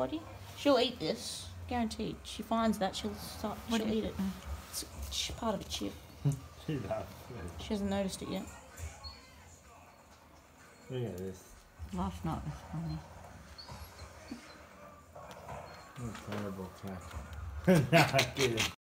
body, She'll eat this, guaranteed. She finds that she'll start. She'll eat it. It's it's part of a chip. She loves it. She hasn't noticed it yet. Look at this. Laugh not funny. What terrible cat. no, I didn't.